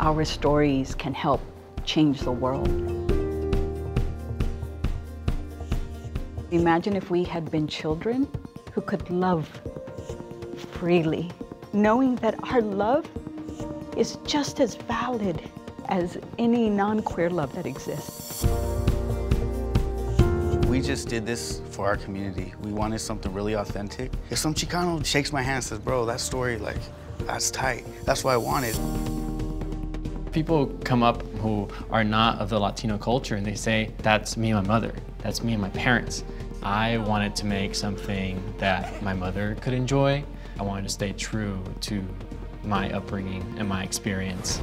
our stories can help change the world. Imagine if we had been children who could love freely, knowing that our love is just as valid as any non-queer love that exists. We just did this for our community. We wanted something really authentic. If some Chicano shakes my hand and says, bro, that story, like, that's tight. That's what I wanted. People come up who are not of the Latino culture and they say, that's me and my mother. That's me and my parents. I wanted to make something that my mother could enjoy. I wanted to stay true to my upbringing and my experience.